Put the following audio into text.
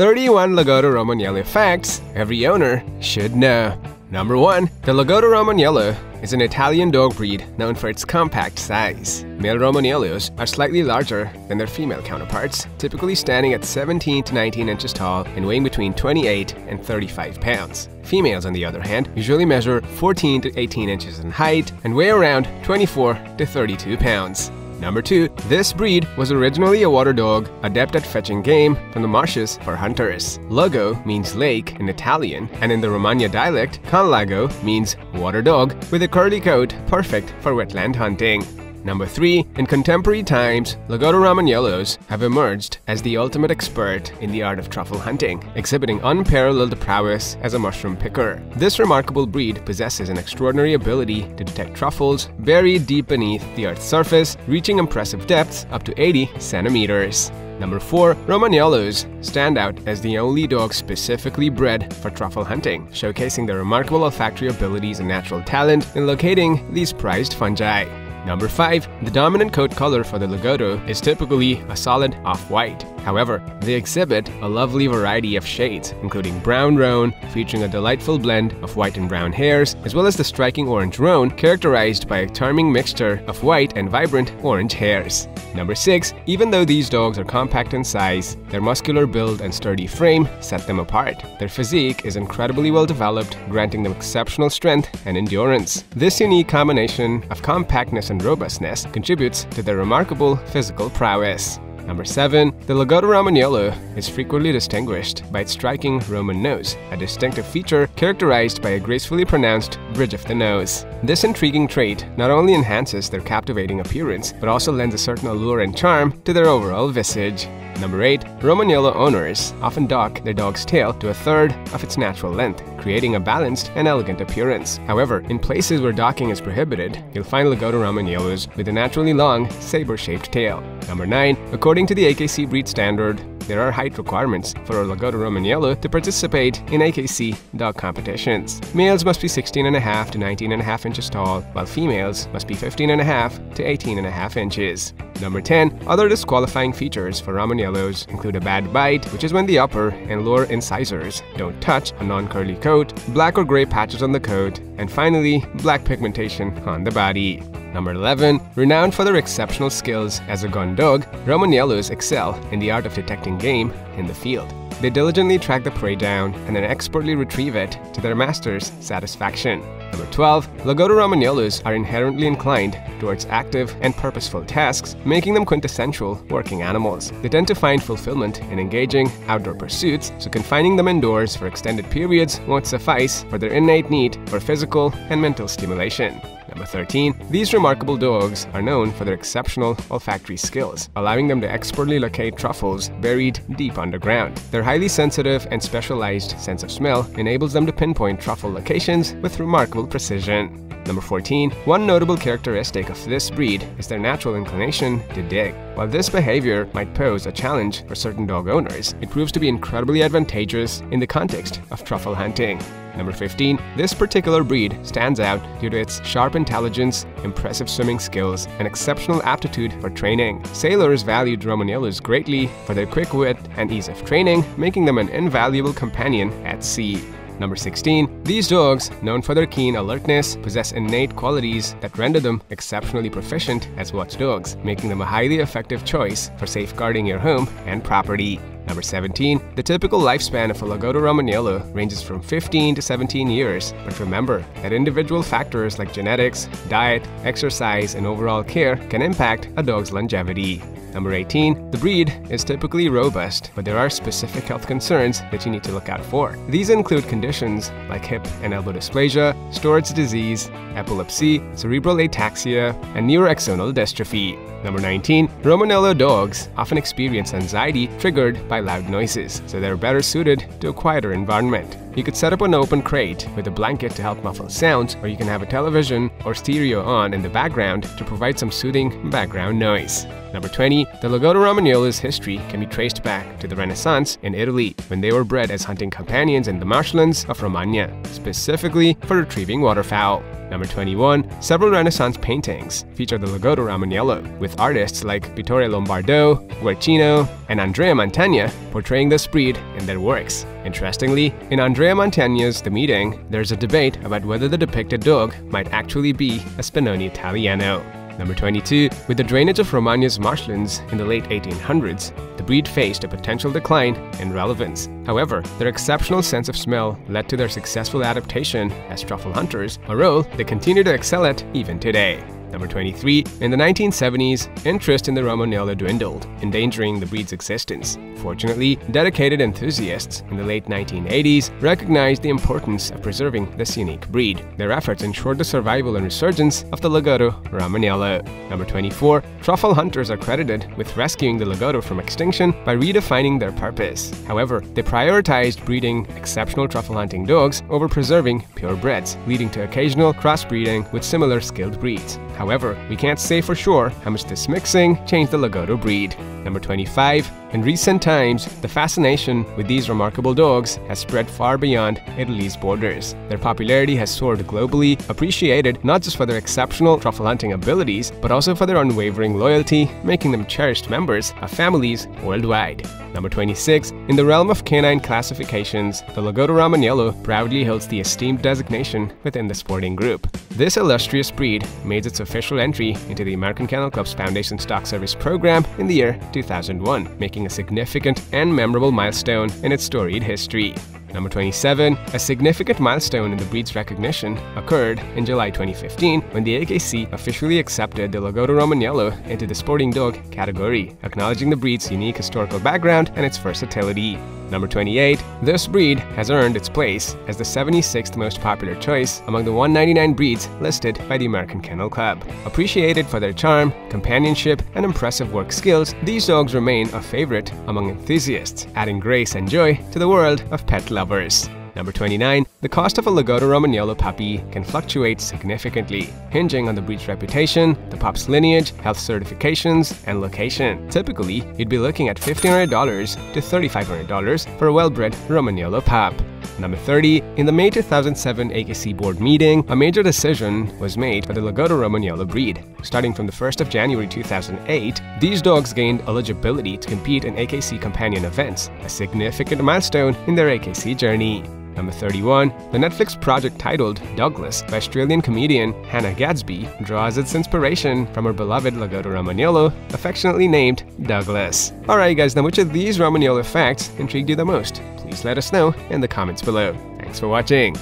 31 Lagotto Romagnolo facts every owner should know. Number 1. The Lagotto Romagnolo is an Italian dog breed known for its compact size. Male Romagnolos are slightly larger than their female counterparts, typically standing at 17 to 19 inches tall and weighing between 28 and 35 pounds. Females, on the other hand, usually measure 14 to 18 inches in height and weigh around 24 to 32 pounds. Number 2. This breed was originally a water dog, adept at fetching game from the marshes for hunters. Lago means lake in Italian, and in the Romagna dialect, con lago means water dog, with a curly coat perfect for wetland hunting. Number 3. In contemporary times, Lagotto Romagnolos have emerged as the ultimate expert in the art of truffle hunting, exhibiting unparalleled prowess as a mushroom picker. This remarkable breed possesses an extraordinary ability to detect truffles buried deep beneath the Earth's surface, reaching impressive depths up to 80 centimeters. Number 4. Romagnolos stand out as the only dog specifically bred for truffle hunting, showcasing their remarkable olfactory abilities and natural talent in locating these prized fungi. Number 5. The dominant coat color for the Lagotto is typically a solid off-white. However, they exhibit a lovely variety of shades, including brown roan, featuring a delightful blend of white and brown hairs, as well as the striking orange roan, characterized by a charming mixture of white and vibrant orange hairs. Number 6. Even though these dogs are compact in size, their muscular build and sturdy frame set them apart. Their physique is incredibly well developed, granting them exceptional strength and endurance. This unique combination of compactness and robustness contributes to their remarkable physical prowess. Number 7. The Lagotto Romagnolo is frequently distinguished by its striking Roman nose, a distinctive feature characterized by a gracefully pronounced bridge of the nose. This intriguing trait not only enhances their captivating appearance, but also lends a certain allure and charm to their overall visage. Number 8. Romagnolo owners often dock their dog's tail to a third of its natural length, creating a balanced and elegant appearance. However, in places where docking is prohibited, you'll find Lagotto Romagnolos with a naturally long, saber-shaped tail. Number 9. According to the AKC breed standard, there are height requirements for a Lagotto Romagnolo to participate in AKC dog competitions. Males must be 16.5 to 19.5 inches tall, while females must be 15.5 to 18.5 inches. Number 10. Other disqualifying features for Romagnolos include a bad bite, which is when the upper and lower incisors don't touch a non-curly coat, black or gray patches on the coat, and finally, black pigmentation on the body. Number 11. Renowned for their exceptional skills as a gun dog, Romagnolos excel in the art of detecting game in the field. They diligently track the prey down and then expertly retrieve it to their master's satisfaction. Number 12. Lagotto Romagnolos are inherently inclined towards active and purposeful tasks, making them quintessential working animals. They tend to find fulfillment in engaging outdoor pursuits, so confining them indoors for extended periods won't suffice for their innate need for physical and mental stimulation. Number 13. These remarkable dogs are known for their exceptional olfactory skills, allowing them to expertly locate truffles buried deep underground. Their highly sensitive and specialized sense of smell enables them to pinpoint truffle locations with remarkable precision. Number 14. One notable characteristic of this breed is their natural inclination to dig. While this behavior might pose a challenge for certain dog owners, it proves to be incredibly advantageous in the context of truffle hunting. Number 15. This particular breed stands out due to its sharp intelligence, impressive swimming skills, and exceptional aptitude for training. Sailors valued Romagnolos greatly for their quick wit and ease of training, making them an invaluable companion at sea. Number 16. These dogs, known for their keen alertness, possess innate qualities that render them exceptionally proficient as watchdogs, making them a highly effective choice for safeguarding your home and property. Number 17. The typical lifespan of a Lagotto Romagnolo ranges from 15 to 17 years, but remember that individual factors like genetics, diet, exercise, and overall care can impact a dog's longevity. Number 18. The breed is typically robust, but there are specific health concerns that you need to look out for. These include conditions like hip and elbow dysplasia, storage disease, epilepsy, cerebral ataxia, and neuroaxonal dystrophy. Number 19. Romagnolo dogs often experience anxiety triggered by loud noises, so they're better suited to a quieter environment. You could set up an open crate with a blanket to help muffle sounds, or you can have a television or stereo on in the background to provide some soothing background noise. Number 20. The Lagotto Romagnolo's history can be traced back to the Renaissance in Italy, when they were bred as hunting companions in the marshlands of Romagna, specifically for retrieving waterfowl. Number 21. Several Renaissance paintings feature the Lagotto Romagnolo, with artists like Pittore Lombardo, Guercino, and Andrea Mantegna portraying this breed in their works. Interestingly, in Andrea Mantegna's The Meeting, there's a debate about whether the depicted dog might actually be a Spinoni Italiano. Number 22. With the drainage of Romagna's marshlands in the late 1800s, the breed faced a potential decline in relevance. However, their exceptional sense of smell led to their successful adaptation as truffle hunters, a role they continue to excel at even today. Number 23. In the 1970s, interest in the Romagnolo dwindled, endangering the breed's existence. Fortunately, dedicated enthusiasts in the late 1980s recognized the importance of preserving this unique breed. Their efforts ensured the survival and resurgence of the Lagotto Romagnolo. Number 24. Truffle hunters are credited with rescuing the Lagotto from extinction by redefining their purpose. However, they prioritized breeding exceptional truffle hunting dogs over preserving purebreds, leading to occasional crossbreeding with similar skilled breeds. However, we can't say for sure how much this mixing changed the Lagotto breed. Number 25. In recent times, the fascination with these remarkable dogs has spread far beyond Italy's borders. Their popularity has soared globally, appreciated not just for their exceptional truffle hunting abilities, but also for their unwavering loyalty, making them cherished members of families worldwide. Number 26. In the realm of canine classifications, the Lagotto Romagnolo proudly holds the esteemed designation within the sporting group. This illustrious breed made its official entry into the American Kennel Club's Foundation Stock Service program in the year 2001, making a significant and memorable milestone in its storied history. Number 27. A significant milestone in the breed's recognition occurred in July 2015 when the AKC officially accepted the Lagotto Romagnolo into the sporting dog category, acknowledging the breed's unique historical background and its versatility. Number 28. This breed has earned its place as the 76th most popular choice among the 199 breeds listed by the American Kennel Club. Appreciated for their charm, companionship, and impressive work skills, these dogs remain a favorite among enthusiasts, adding grace and joy to the world of pet lovers. Number 29. The cost of a Lagotto Romagnolo puppy can fluctuate significantly, hinging on the breed's reputation, the pup's lineage, health certifications, and location. Typically, you'd be looking at $1,500 to $3,500 for a well-bred Romagnolo pup. Number 30. In the May 2007 AKC board meeting, a major decision was made for the Lagotto Romagnolo breed. Starting from the 1st of January 2008, these dogs gained eligibility to compete in AKC companion events, a significant milestone in their AKC journey. Number 31. The Netflix project titled Douglas by Australian comedian Hannah Gadsby draws its inspiration from her beloved Lagotto Romagnolo, affectionately named Douglas. Alright guys, now which of these Romagnolo facts intrigued you the most? Please let us know in the comments below. Thanks for watching.